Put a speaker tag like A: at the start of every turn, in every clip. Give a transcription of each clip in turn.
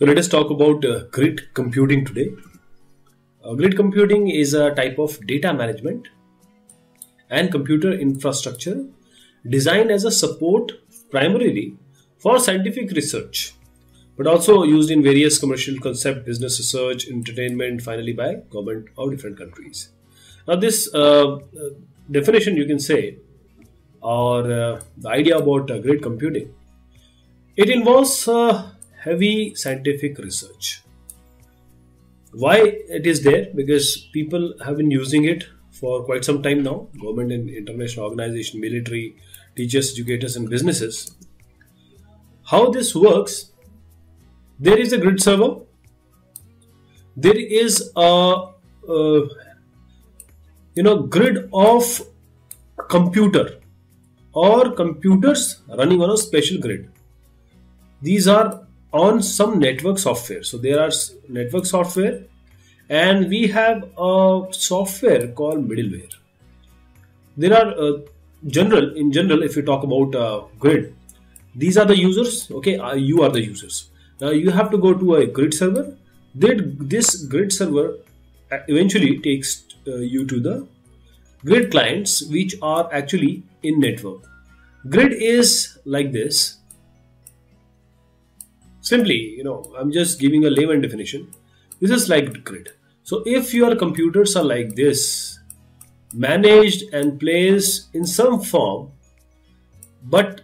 A: So let us talk about uh, grid computing today. Uh, grid computing is a type of data management and computer infrastructure designed as a support primarily for scientific research but also used in various commercial concept business research entertainment finally by government of different countries now this uh, uh definition you can say or uh, the idea about uh, grid computing it involves heavy scientific research. Why it is there? Because people have been using it for quite some time now. Government and international organization military teachers educators and businesses. How this works there is a grid server. There is a, a you know grid of computer or computers running on a special grid. These are on some network software. So there are network software and we have a software called middleware. There are uh, general in general if you talk about uh, grid these are the users okay? Uh, you are the users. Now you have to go to a grid server. This grid server uh, eventually takes uh, you to the grid clients which are actually in network. Grid is like this Simply, you know, I'm just giving a layman definition. This is like grid. So if your computers are like this, managed and placed in some form, but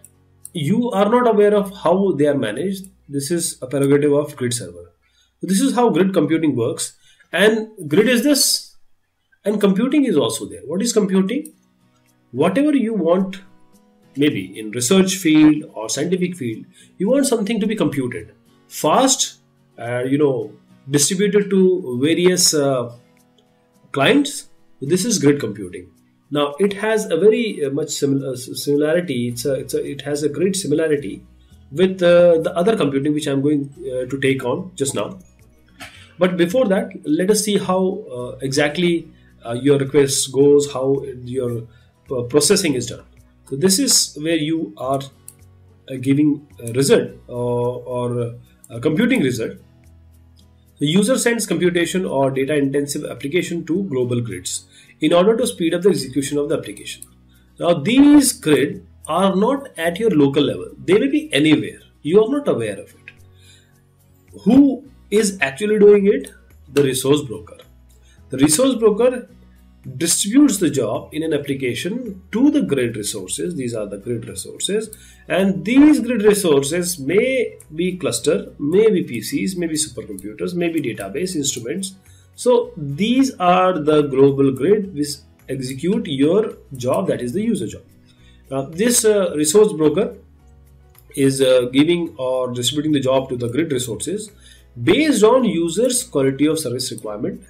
A: you are not aware of how they are managed, this is a prerogative of grid server. This is how grid computing works. And grid is this, and computing is also there. What is computing? Whatever you want maybe in research field or scientific field you want something to be computed. Fast uh, you know distributed to various uh, clients this is grid computing. Now it has a very uh, much similar uh, similarity. It's a, it's a, it has a great similarity with uh, the other computing which i'm going uh, to take on just now. But before that let us see how exactly your request goes how your processing is done so this is where you are uh, giving a result uh, or a computing result. The user sends computation or data intensive application to global grids in order to speed up the execution of the application. Now these grids are not at your local level. They may be anywhere. You are not aware of it. Who is actually doing it? The resource broker. The resource broker distributes the job in an application to the grid resources. These are the grid resources. And these grid resources may be cluster may be pcs may be supercomputers may be database instruments. So these are the global grid which execute your job that is the user job. Now this uh, resource broker is uh, giving or distributing the job to the grid resources based on users quality of service requirement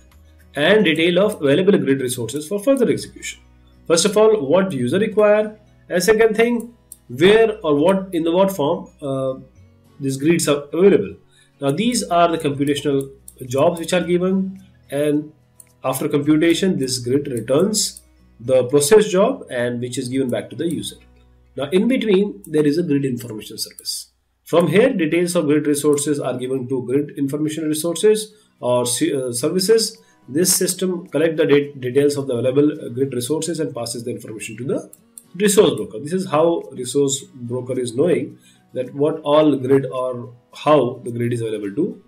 A: and detail of available grid resources for further execution. First of all, what user require, and second thing, where or what in the what form uh, these grids are available. Now these are the computational jobs which are given, and after computation, this grid returns the process job and which is given back to the user. Now in between, there is a grid information service. From here, details of grid resources are given to grid information resources or uh, services this system collect the details of the available grid resources and passes the information to the resource broker. This is how resource broker is knowing that what all grid or how the grid is available to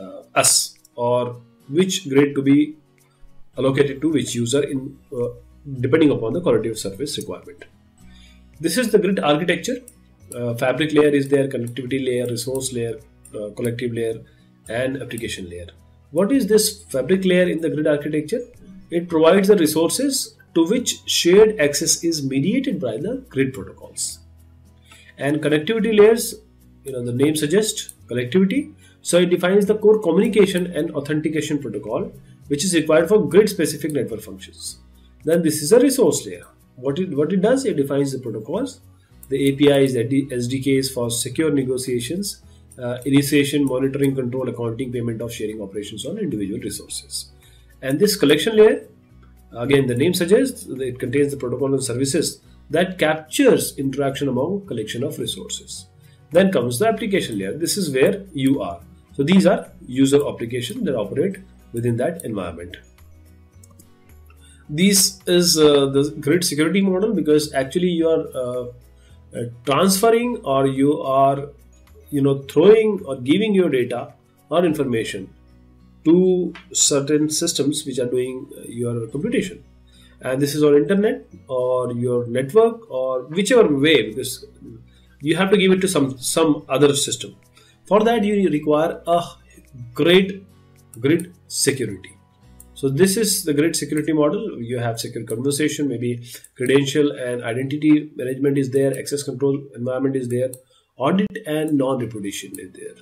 A: uh, us or which grid to be allocated to which user in uh, depending upon the quality of service requirement. This is the grid architecture. Uh, fabric layer is there, connectivity layer, resource layer, uh, collective layer, and application layer. What is this fabric layer in the grid architecture? It provides the resources to which shared access is mediated by the grid protocols. And connectivity layers, you know, the name suggests connectivity. So it defines the core communication and authentication protocol, which is required for grid specific network functions. Then this is a resource layer. What it, what it does, it defines the protocols, the APIs, the SDKs for secure negotiations, uh, initiation, monitoring, control, accounting, payment of sharing operations on individual resources. And this collection layer, again, the name suggests it contains the protocol and services that captures interaction among collection of resources. Then comes the application layer. This is where you are. So these are user applications that operate within that environment. This is uh, the grid security model because actually you are uh, uh, transferring or you are you know throwing or giving your data or information to certain systems which are doing uh, your computation. And this is on internet or your network or whichever way because you have to give it to some some other system. For that you require a great grid security. So this is the grid security model. You have secure conversation maybe credential and identity management is there access control environment is there audit and non-repudiation is there.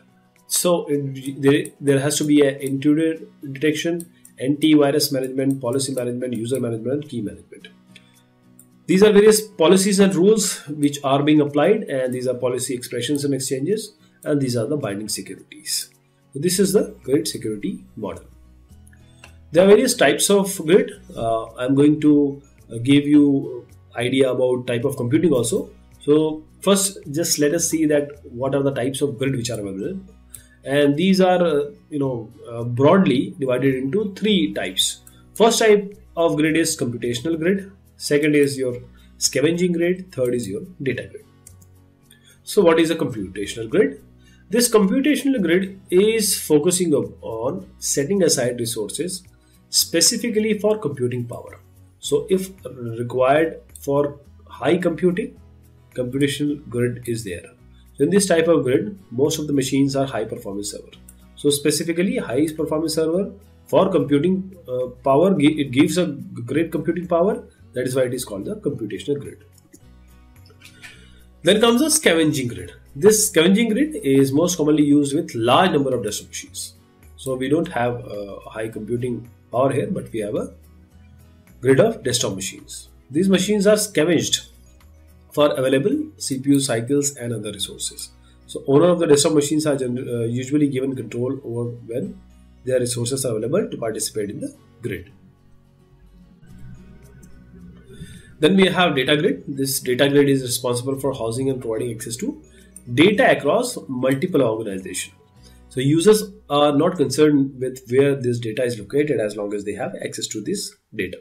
A: So there, there has to be an intruder detection antivirus management policy management user management key management. These are various policies and rules which are being applied and these are policy expressions and exchanges and these are the binding securities. So this is the grid security model. There are various types of grid. Uh, i'm going to give you idea about type of computing also. So first just let us see that what are the types of grid which are available. And these are uh, you know uh, broadly divided into three types. First type of grid is computational grid. Second is your scavenging grid. Third is your data grid. So what is a computational grid? This computational grid is focusing on setting aside resources specifically for computing power. So if required for high computing computational grid is there in this type of grid, most of the machines are high performance server. So specifically high performance server for computing uh, power, it gives a great computing power. That is why it is called the computational grid. Then comes the scavenging grid. This scavenging grid is most commonly used with large number of desktop machines. So we don't have a high computing power here, but we have a grid of desktop machines. These machines are scavenged for available CPU cycles and other resources. So owner of the desktop machines are uh, usually given control over when their resources are available to participate in the grid. Then we have data grid. This data grid is responsible for housing and providing access to data across multiple organizations. So users are not concerned with where this data is located as long as they have access to this data.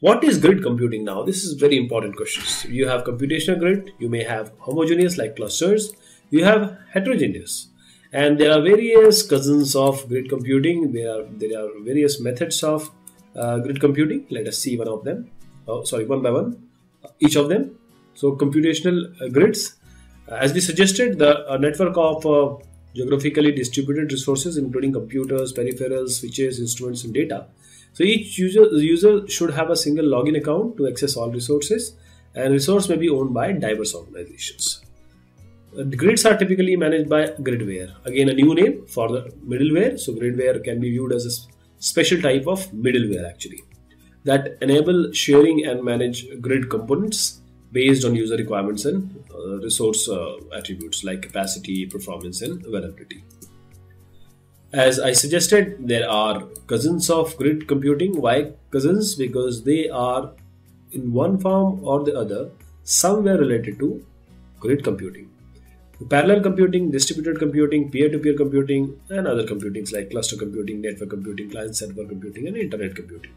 A: What is grid computing now? This is very important questions. You have computational grid, you may have homogeneous like clusters, you have heterogeneous. And there are various cousins of grid computing. There are, there are various methods of uh, grid computing. Let us see one of them. Oh, sorry, one by one, each of them. So computational uh, grids, uh, as we suggested, the network of uh, geographically distributed resources, including computers, peripherals, switches, instruments, and data, so each user, user should have a single login account to access all resources and resource may be owned by diverse organizations. The grids are typically managed by gridware. Again, a new name for the middleware. So gridware can be viewed as a special type of middleware actually that enable sharing and manage grid components based on user requirements and uh, resource uh, attributes like capacity, performance, and availability. As I suggested, there are cousins of grid computing. Why cousins? Because they are in one form or the other somewhere related to grid computing. Parallel computing, distributed computing, peer-to-peer computing, and other computings like cluster computing, network computing, client-server computing, and internet computing.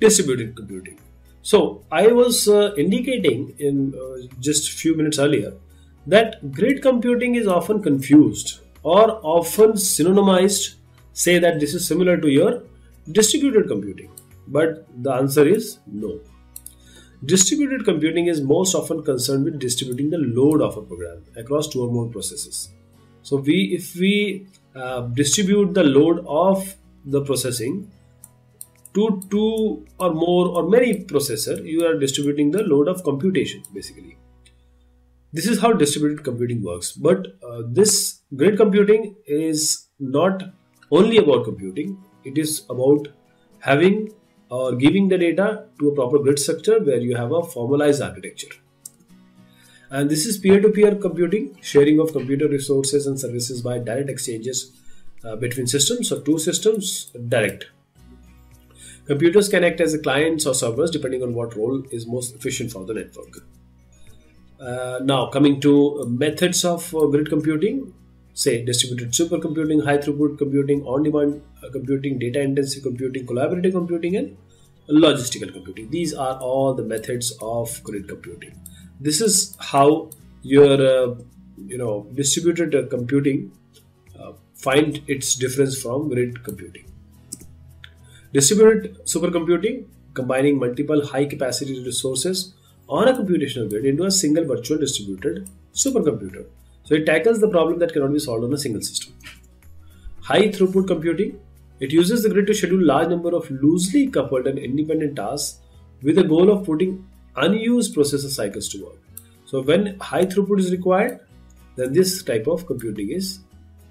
A: Distributed computing. So I was uh, indicating in uh, just a few minutes earlier that grid computing is often confused or often synonymized say that this is similar to your distributed computing. But the answer is no. Distributed computing is most often concerned with distributing the load of a program across two or more processes. So we if we uh, distribute the load of the processing to two or more or many processor you are distributing the load of computation basically this is how distributed computing works. But uh, this grid computing is not only about computing, it is about having or giving the data to a proper grid structure where you have a formalized architecture. And this is peer to peer computing, sharing of computer resources and services by direct exchanges uh, between systems or two systems direct. Computers can act as clients or servers depending on what role is most efficient for the network. Uh, now, coming to methods of uh, grid computing, say distributed supercomputing, high throughput computing, on demand uh, computing, data intensive computing, collaborative computing, and logistical computing. These are all the methods of grid computing. This is how your uh, you know distributed uh, computing uh, find its difference from grid computing. Distributed supercomputing combining multiple high capacity resources on a computational grid into a single virtual distributed supercomputer. So it tackles the problem that cannot be solved on a single system. High throughput computing it uses the grid to schedule large number of loosely coupled and independent tasks with the goal of putting unused processor cycles to work. So when high throughput is required, then this type of computing is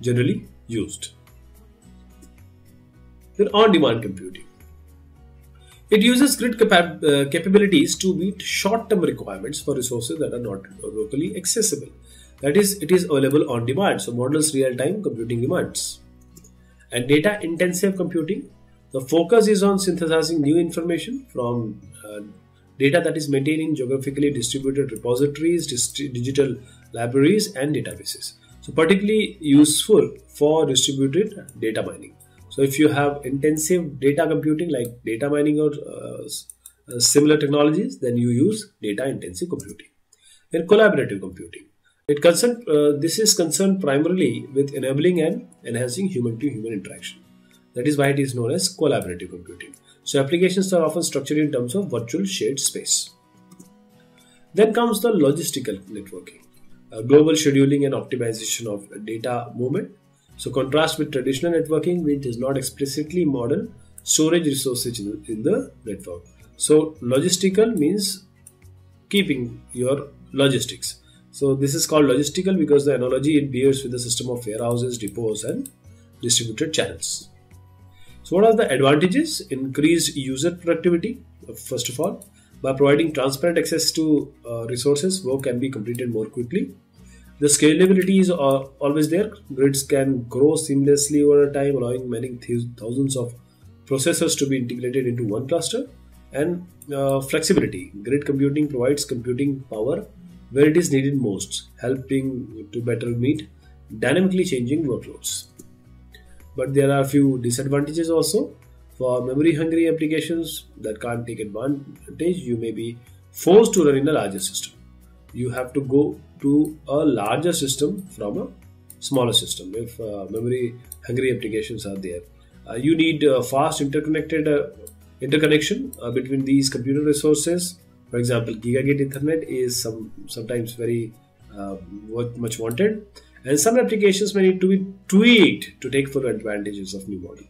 A: generally used. Then on-demand computing. It uses grid capa uh, capabilities to meet short-term requirements for resources that are not locally accessible. That is, it is available on demand, so models real-time computing demands. And data intensive computing, the focus is on synthesizing new information from uh, data that is maintained in geographically distributed repositories, digital libraries, and databases. So, particularly useful for distributed data mining. So, if you have intensive data computing like data mining or uh, uh, similar technologies, then you use data intensive computing. Then, collaborative computing. It concern, uh, this is concerned primarily with enabling and enhancing human to human interaction. That is why it is known as collaborative computing. So applications are often structured in terms of virtual shared space. Then comes the logistical networking, global scheduling and optimization of data movement. So contrast with traditional networking, which does not explicitly model storage resources in the network. So logistical means keeping your logistics. So this is called logistical because the analogy it bears with the system of warehouses, depots and distributed channels. So what are the advantages? Increased user productivity, first of all. By providing transparent access to uh, resources, work can be completed more quickly. The scalability is uh, always there. Grids can grow seamlessly over time, allowing many thousands of processors to be integrated into one cluster. And uh, flexibility. Grid computing provides computing power where it is needed most, helping to better meet dynamically changing workloads. But there are a few disadvantages also. For memory hungry applications that can't take advantage, you may be forced to run in a larger system. You have to go to a larger system from a smaller system if uh, memory hungry applications are there. Uh, you need uh, fast interconnected uh, interconnection uh, between these computer resources for example, Gigabit Ethernet is some sometimes very uh, much wanted, and some applications may need to be tweaked to take full advantages of new model.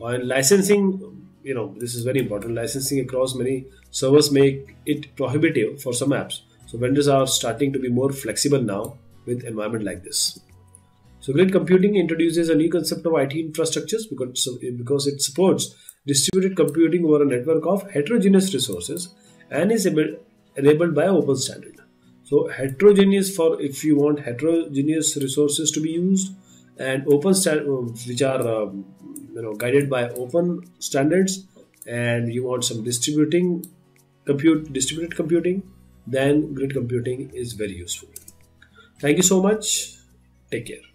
A: And licensing, you know, this is very important. Licensing across many servers make it prohibitive for some apps. So vendors are starting to be more flexible now with environment like this. So grid computing introduces a new concept of IT infrastructures because, because it supports distributed computing over a network of heterogeneous resources and is enabled by open standard. So heterogeneous for if you want heterogeneous resources to be used and open standards which are um, you know guided by open standards and you want some distributing compute distributed computing then grid computing is very useful. Thank you so much. Take care.